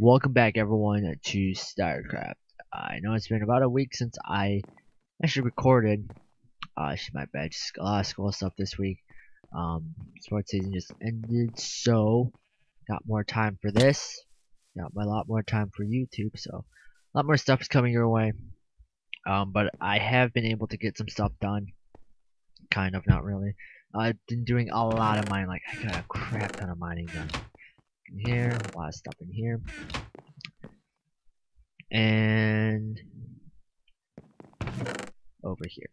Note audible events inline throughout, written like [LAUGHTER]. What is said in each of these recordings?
Welcome back everyone to Stirecraft. I know it's been about a week since I actually recorded. Uh, my bad, just a lot of school stuff this week. Um, sports season just ended, so got more time for this. Got a lot more time for YouTube, so a lot more stuff is coming your way. Um, but I have been able to get some stuff done. Kind of, not really. I've been doing a lot of mining, like I got a crap ton of mining done in here, a lot of stuff in here. And over here.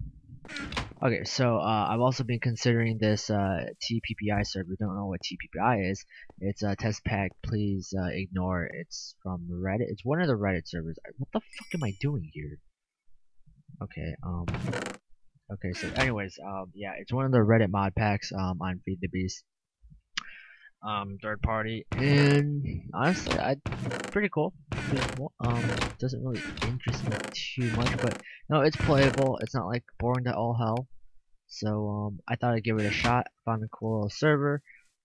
Okay, so uh, I've also been considering this uh, TPPI server. If you don't know what TPPI is, it's a test pack. Please uh, ignore. It's from Reddit. It's one of the Reddit servers. What the fuck am I doing here? Okay, um, okay. So, anyways, um, yeah, it's one of the Reddit mod packs um on Feed the Beast um, third party, and honestly, I pretty cool. Um, doesn't really interest me too much, but no, it's playable. It's not like boring to all hell. So um, I thought I'd give it a shot. Found a cool little server.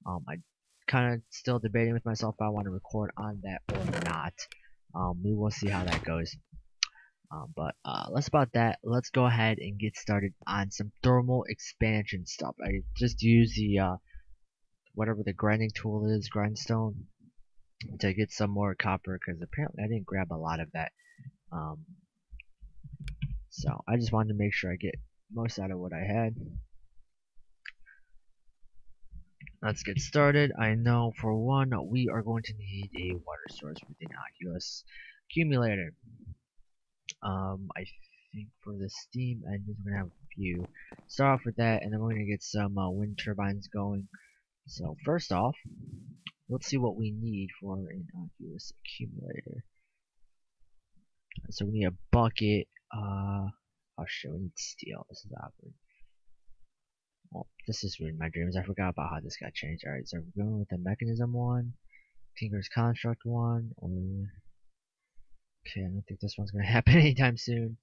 Um, I kind of still debating with myself if I want to record on that or not. Um, we will see how that goes. Um, but uh, less about that. Let's go ahead and get started on some thermal expansion stuff. I just use the uh, whatever the grinding tool is, grindstone, to get some more copper because apparently I didn't grab a lot of that. Um, so I just wanted to make sure I get most out of what I had. Let's get started. I know for one we are going to need a water source with the innocuous accumulator. Um, I think for the steam engines we're gonna have a few. Start off with that, and then we're gonna get some uh, wind turbines going. So first off, let's see what we need for an innocuous accumulator. So we need a bucket. Uh, oh shit, we need steel. This is awkward. Well, this is ruined my dreams. I forgot about how this got changed. Alright, so we're going with the Mekanism one, Tinker's Construct one, or... Okay, I don't think this one's gonna [LAUGHS] happen anytime soon.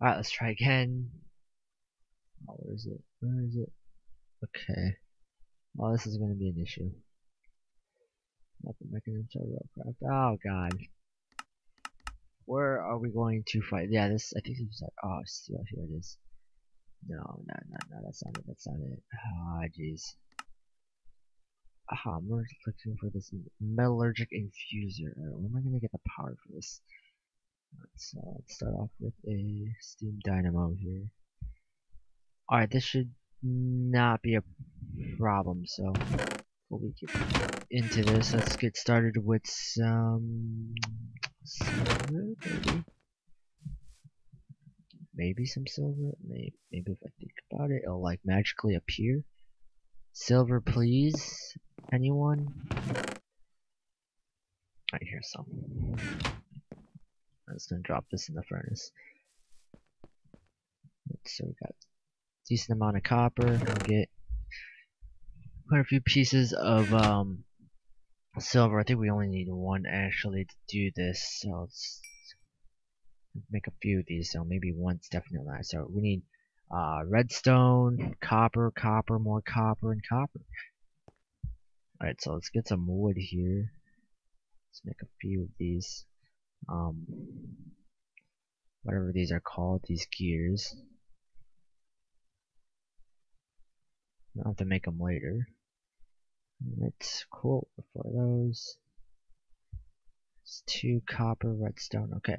Alright, let's try again. Oh, where is it? Where is it? Okay. Well, this is going to be an issue. Nothing Mekanism railcraft. Oh god. Where are we going to fight? Yeah, this. I think this is like. Oh, steel. Here it is. No, no, no, no. That's not it. That's not it. Ah, oh, jeez. Aha, I'm looking for this metallurgic infuser. Where am I going to get the power for this? Let's, let's start off with a steam dynamo here. Alright, this should not be a problem. So before we get into this, let's get started with some silver, maybe. Maybe some silver. Maybe, maybe if I think about it, it'll like magically appear. Silver, please. Anyone? Right hear some. I'm just gonna drop this in the furnace. So we got decent amount of copper. Get quite a few pieces of um, silver. I think we only need one actually to do this. So let's make a few of these. So maybe one's definitely not. So we need uh, redstone, copper, copper, more copper, and copper. Alright, so let's get some wood here. Let's make a few of these. Um, whatever these are called, these gears. I'll have to make them later. Let's quote for those. It's two copper, redstone. Okay.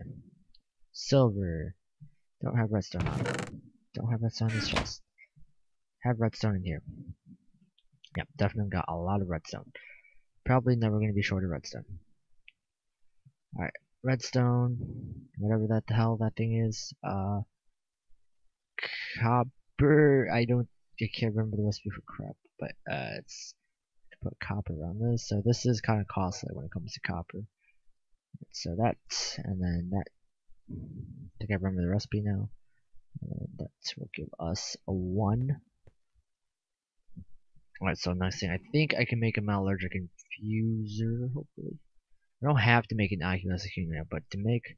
Silver. Don't have redstone on it. Don't have redstone in this chest. Have redstone in here. Yep, definitely got a lot of redstone. Probably never going to be short of redstone. Alright, redstone, whatever that the hell that thing is. Uh, copper, I don't I can't remember the recipe for crap, but uh, it's to put copper on this. So this is kind of costly when it comes to copper. So that, and then that, I think I remember the recipe now. that will give us a 1. Alright, so next thing, I think I can make a metallurgic infuser, hopefully. I don't have to make an Aqueous accumulator, but to make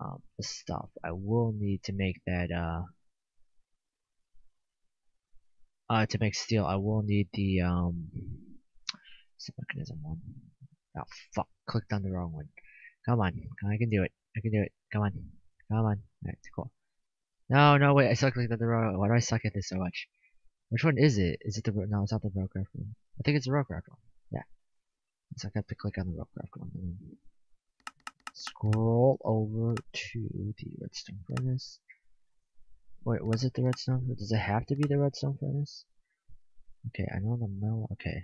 um, the stuff, I will need to make that, uh, uh, to make steel, I will need the um, Mekanism one. Oh fuck, clicked on the wrong one. Come on, I can do it. I can do it. Come on. Come on. Alright, cool. No, no, wait, I suck like the road. Why do I suck at this so much? Which one is it? Is it the no? It's not the Roadcraft one. I think it's the Roadcraft one. Yeah. So I have to click on the Roadcraft one and then scroll over to the redstone furnace. Wait, was it the redstone? Does it have to be the redstone furnace? Okay, I know the metal. Okay.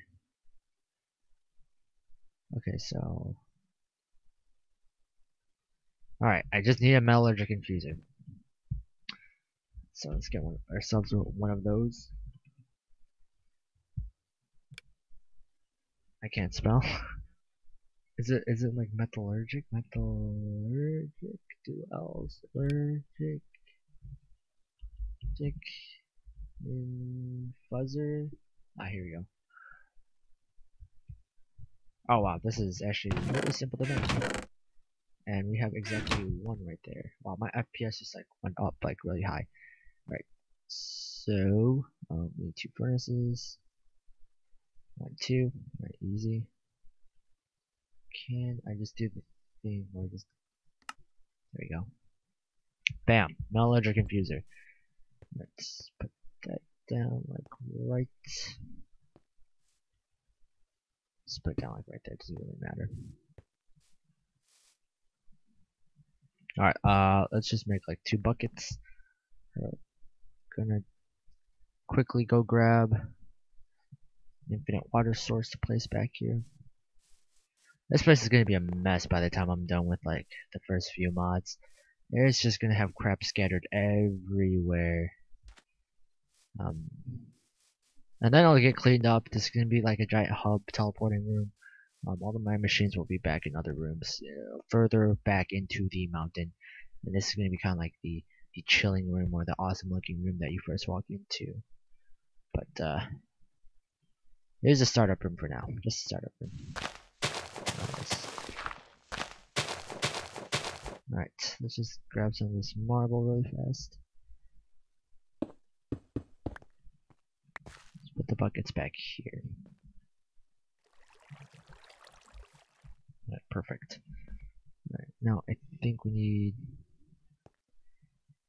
Okay, so. Alright, I just need a metallurgic infuser. So let's get one, ourselves one of those. I can't spell. [LAUGHS] is it is it like metallurgic? Metallurgic? L's. Allergic. Dick. In fuzzer. Ah, here we go. Oh wow, this is actually really simple to make. And we have exactly one right there. Wow, my FPS just like went up like really high. Right. So um, we need two furnaces. One, two, right, easy. Can I just do the thing where just there we go. Bam, metallurgic infuser. Let's put that down like right. Let's put it down like right there. Doesn't really matter. All right. Uh, let's just make like two buckets. We're gonna quickly go grab infinite water source to place back here. This place is gonna be a mess by the time I'm done with like the first few mods. It's just gonna have crap scattered everywhere. Um, and then it'll get cleaned up. This is gonna be like a giant hub teleporting room. Um, all of my machines will be back in other rooms, uh, further back into the mountain. And this is gonna be kind of like the the chilling room or the awesome looking room that you first walk into. But uh, Here's a startup room for now. Just a startup room. Alright, let's just grab some of this marble really fast. Let's put the buckets back here. Alright, perfect. Alright, now I think we need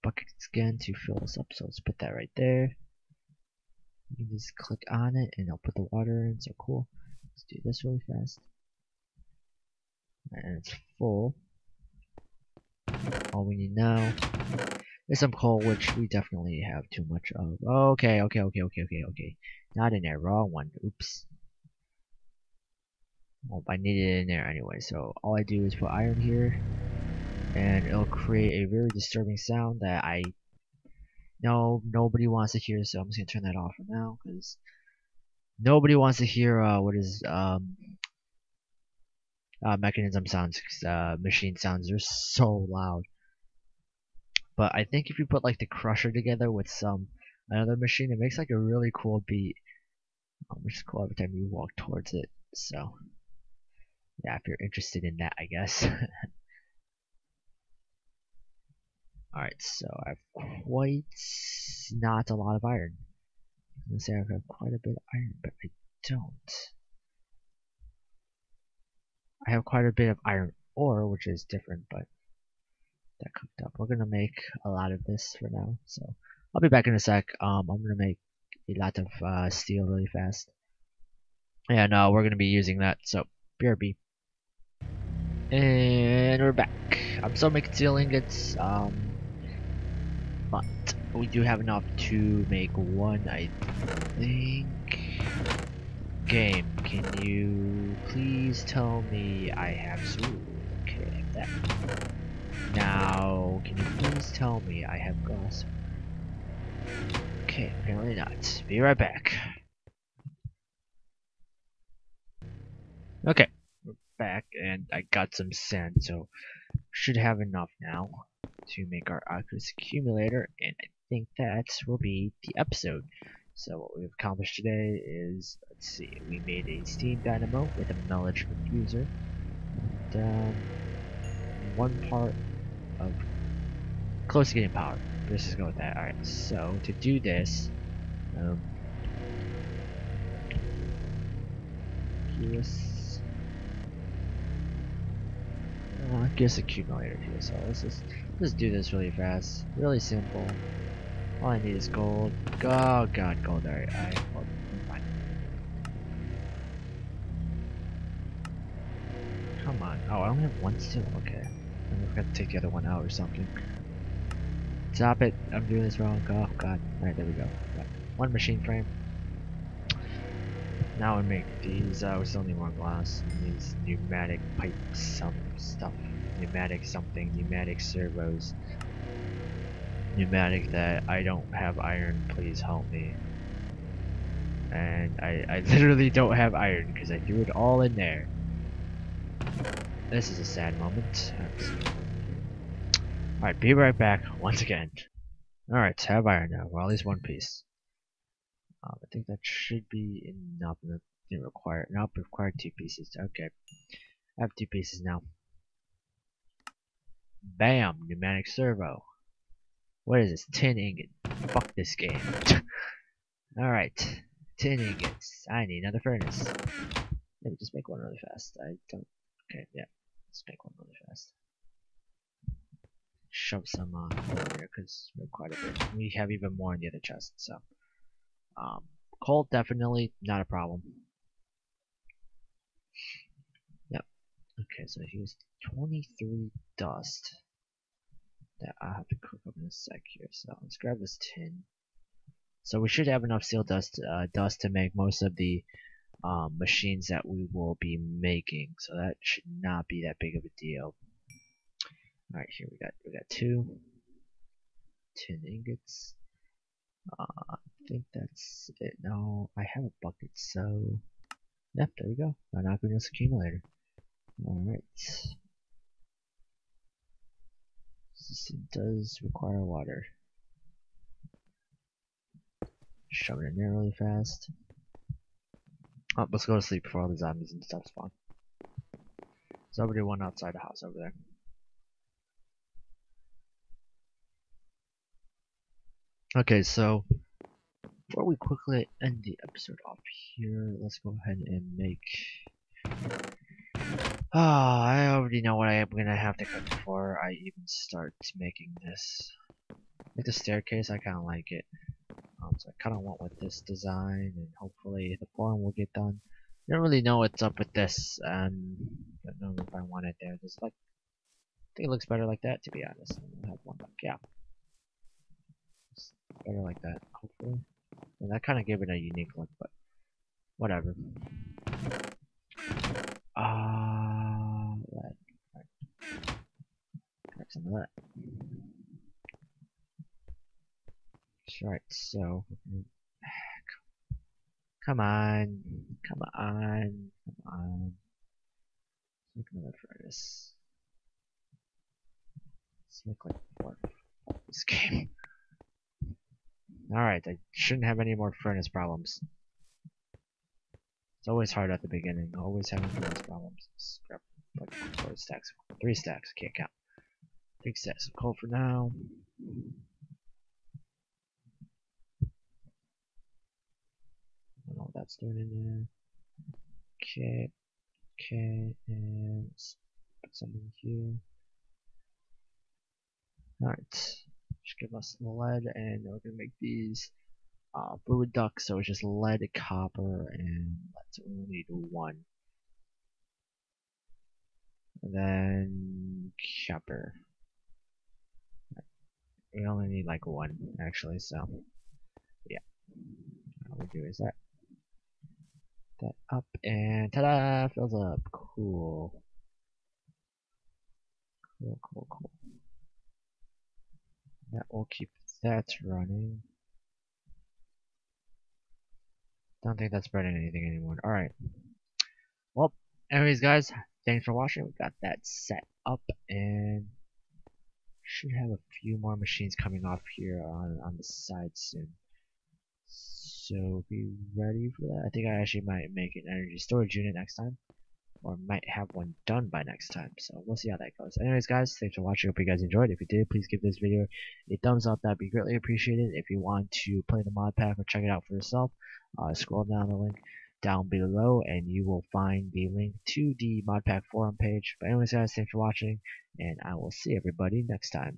buckets again to fill this up, so let's put that right there. You can just click on it and I'll put the water in, so cool. Let's do this really fast. And it's full. All we need now is some coal, which we definitely have too much of. Okay, okay, okay, okay, okay, okay. Not in there, wrong one. Oops. Well, I need it in there anyway, so all I do is put iron here, and it'll create a very disturbing sound that I no, nobody wants to hear, so I'm just gonna turn that off for now because nobody wants to hear uh, what is um, uh, Mekanism sounds, uh, machine sounds. They're so loud. But I think if you put like the crusher together with some another machine, it makes like a really cool beat, um, which is cool every time you walk towards it. So yeah, if you're interested in that, I guess. [LAUGHS] Alright, so I have quite not a lot of iron. I'm gonna say I've got quite a bit of iron, but I don't. I have quite a bit of iron ore, which is different, but that cooked up. We're gonna make a lot of this for now, so I'll be back in a sec. Um, I'm gonna make a lot of uh, steel really fast. Yeah, no, we're gonna be using that, so BRB. And we're back. I'm still making steel ingots. Um, but we do have enough to make one, I think. Game, can you please tell me I have Ooh, okay, that. Now, can you please tell me I have glass? Okay, apparently not. Be right back. Okay, we're back, and I got some sand, so should have enough now to make our Aqueous accumulator, and I think that will be the episode. So what we've accomplished today is, let's see, we made a steam dynamo with a metallurgical infuser, and um, one part of close to getting power. Let's just go with that. Alright, so to do this, um, Narcus accumulator here, so let's just let's do this really fast. Really simple. All I need is gold. Oh god, gold. Alright, I well. Come on. Oh, I only have one still. Okay. I'm gonna take the other one out or something. Stop it. I'm doing this wrong. Oh god. Alright, there we go. Got one machine frame. Now I make these, uh, we still need more glass, these pneumatic pipes, some stuff, pneumatic something, pneumatic servos, pneumatic that I don't have iron, please help me. And I, I [LAUGHS] literally don't have iron because I threw it all in there. This is a sad moment. Alright, be right back once again. Alright, have iron now, well at least one piece. Um, I think that should be enough. Didn't require. Require two pieces. Okay, I have two pieces now. Bam! Pneumatic servo. What is this? Tin ingot. Fuck this game. [LAUGHS] Alright. Tin ingots. I need another furnace. Let me just make one really fast. I don't. Okay, yeah. Let's make one really fast. Shove some uh, over here because we have quite a bit. We have even more in the other chest, so. Um, cold, definitely not a problem. Yep. Okay, so here's 23 dust that I have to cook up in a sec here. So let's grab this tin. So we should have enough seal dust uh, dust to make most of the um, machines that we will be making. So that should not be that big of a deal. All right, here we got we got two tin ingots. Uh, I think that's it. No, I have a bucket, so yep, there we go. An Aqueous accumulator. Alright. This does require water. Shove it in there really fast. Oh, let's go to sleep before all the zombies and stuff spawn. There's already one outside the house over there. Okay, so before we quickly end the episode off here, let's go ahead and make. Ah, oh, I already know what I am gonna have to cook before I even start making this. Like the staircase, I kind of like it. Um, so I kind of want with this design, and hopefully the form will get done. I don't really know what's up with this. Um, don't know if I want it there. Just like, I think it looks better like that, to be honest. I have one back, yeah better like that, hopefully. And that kind of gave it a unique look, but whatever. Ah, uh, lead. Right. Some of that. Right, so come on, come on, come on. Make another furnace. Let's make like four. This game. Alright, I shouldn't have any more furnace problems. It's always hard at the beginning, always having furnace problems. Scrap like four stacks, three stacks, can't count. Three stacks of coal for now. I don't know what that's doing in there. Okay, okay, and put something here. Alright should give us some lead, and we're gonna make these uh, fluid ducts. So it's just lead, copper, and let's only need one. And then copper. We only need like one actually, so yeah. All we do is that that up and ta-da! Fills up. Cool. Cool, cool, cool. That will keep that running. Don't think that's spreading anything anymore. Alright. Well, anyways guys, thanks for watching. We got that set up and should have a few more machines coming off here on, on the side soon. So be ready for that. I think I actually might make an energy storage unit next time or might have one done by next time. So we'll see how that goes. Anyways, guys, thanks for watching. Hope you guys enjoyed. If you did, please give this video a thumbs up. That'd be greatly appreciated. If you want to play the mod pack or check it out for yourself, uh, scroll down the link down below and you will find the link to the modpack forum page. But anyways guys, thanks for watching and I will see everybody next time.